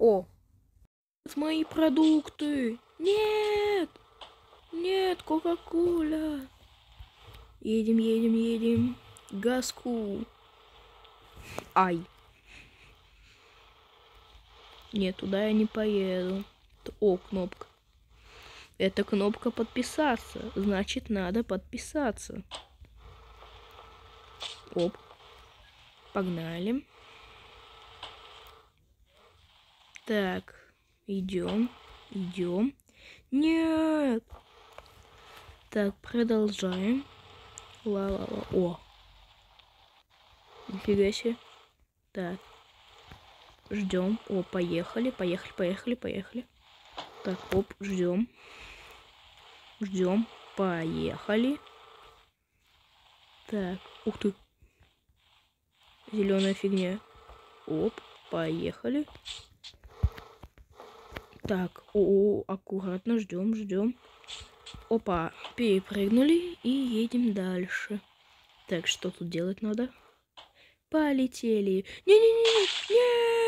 О, мои продукты. Нет, нет, Кока-Кола. Едем, едем, едем. Газку. Ай. Нет, туда я не поеду. О, кнопка. Это кнопка подписаться. Значит, надо подписаться. Оп. Погнали. Так, идем, идем. Нет. Так, продолжаем. Ла-ла-ла. О. Нифига себе. Так. Ждем. О, поехали, поехали, поехали, поехали. Так, оп, ждем. Ждем. Поехали. Так, ух ты. Зеленая фигня. Оп, поехали. Так, о, -о аккуратно ждем, ждем. Опа, перепрыгнули и едем дальше. Так, что тут делать надо? Полетели. Не-не-не, нет!